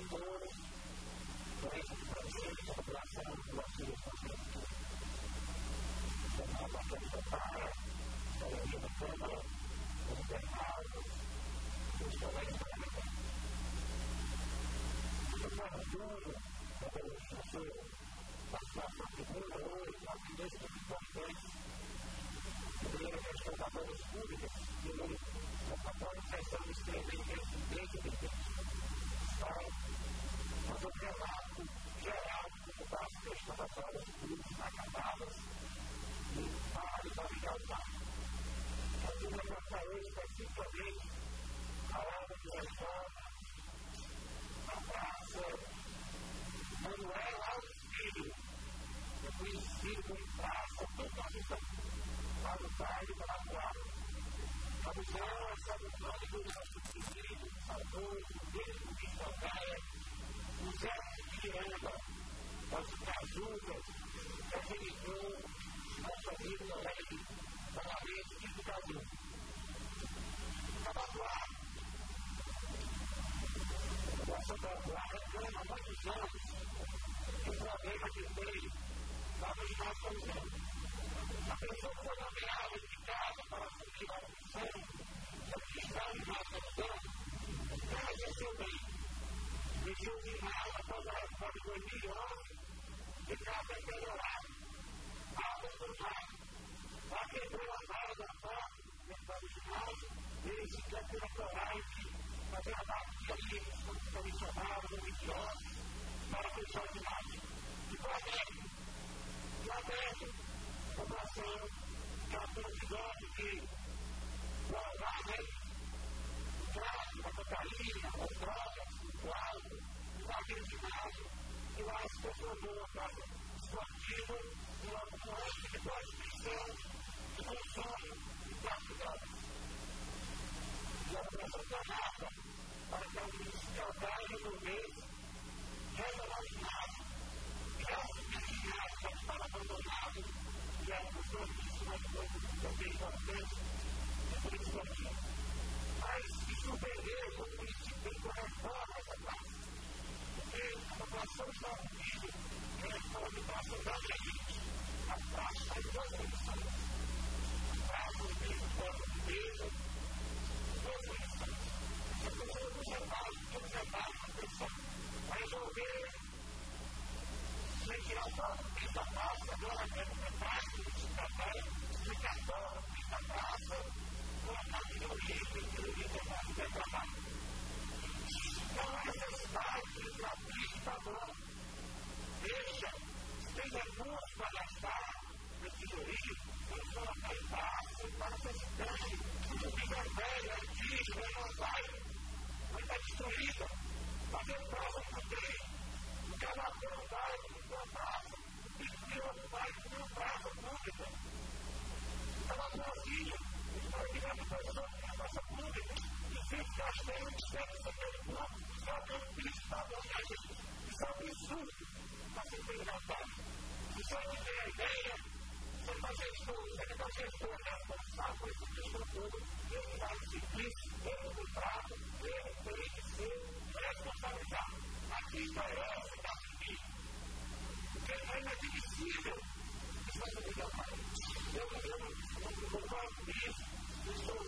amor, mas o prazer da graça do nosso pensamento. a alma que nos separa, da linha da cama, dos pecados, dos problemas da vida. O maravilha da demonstração, passar essa segunda noite, a primeira espiritualidade, primeira questão das obras públicas, Eu vou levantar hoje especificamente a obra de reforma na praça Manuel Alves Filho, conhecido como praça totalmente para o baile para a quadra. Vamos lá, salutando do nosso querido, saudoso, mesmo de Salgaia, José Miranda, nosso Cajuda, progenitor, nosso amigo Lorene, parlamento e do Brasil. Tabaguá, nossa Tabaguá reclama há muitos anos o problema que tem lá nos nossos anos. A pessoa foi nomeada de casa para assumir a função de fiscal de manutenção, ela exerceu bem. Deixou de mal após a reforma de 2011 de casa deteriorada, abandonada. Lá quebrou a mala da porta, reforma de ginásio, ele se quer ter a coragem de a ali, comissionados, religiosos, para fechar o ginásio. E promete, promete, população que a quantidade de prováveis tráfico da cocaína, ou drogas, o álcool, o agressividade, que lá as pessoas vão para esportivo, e uma doença de prostituição, de consumo e tráfico de drogas. E a população para que a municipalidade resolvesse regularizar e as que estavam abandonadas que é um serviço mais novo também importante é por isso aqui. Mas se surpreender com o município com a reforma essa classe, porque a população está pedindo que a reforma de praça da gente. A praça está em duas condições. A praça do mesmo corpo de mesa, duas condições. A pessoa do trabalho, do trabalho, a pessoa vai resolver retirar o corpo dessa praça, agora mesmo para praça, também explicação da praça, colocar melhoria e melhoria do trabalho. Não há necessidade de gratuito, está bom. Deixa, se tem recursos para gastar vamos colocar em praça, para necessidade, tudo que é velho, antigo, não vai, vai estar destruída. Fazer prova não tem, o cavador vai, uma praça, e que vai, uma praça pública. Estava sozinho, aqui na habitação da praça pública, e gastando sempre aquele bloco, só que eu fiz para a gente. Isso é um absurdo para ser engraçado. Se você não tem a ideia, você está gestor, você está gestor responsável por gestor todo, ele vai seguir, ele do prato, ele tem que ser responsabilizado. Aqui parece que porque é inadmissível que ligar para ele. Eu lembro, eu vou falar com isso, eu estou